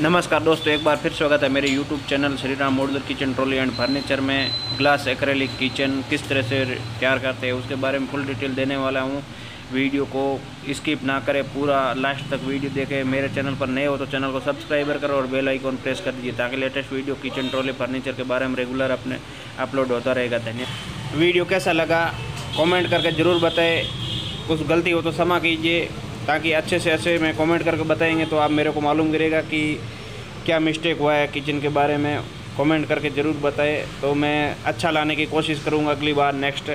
नमस्कार दोस्तों, एक बार फिर स्वागत है मेरे YouTube channel Shri Ram modular kitchen trolley and furniture में। ग्लास एक्रेलिक किचन किस तरह से तैयार करते हैं, उसके बारे में फुल डिटेल देने वाला हूँ। वीडियो को स्किप ना करें, पूरा लास्ट तक वीडियो देखें। मेरे चैनल पर नए हो तो चैनल को सब्सक्राइबर करो और बेल आइकॉन प्रेस कर दीजिए, ताकि latest video kitchen trolley furniture के बारे में रेगुलर अपने अपलोड होता रहेगा। धन्यवाद। वीडियो कैसा लगा, कॉमेंट करके ज़रूर बताएँ। कुछ गलती हो तो क्षमा कीजिए। ताकि अच्छे से अच्छे में कमेंट करके बताएँगे तो आप मेरे को मालूम करेगा कि क्या मिस्टेक हुआ है, किचन के बारे में कमेंट करके ज़रूर बताएँ। तो मैं अच्छा लाने की कोशिश करूँगा अगली बार नेक्स्ट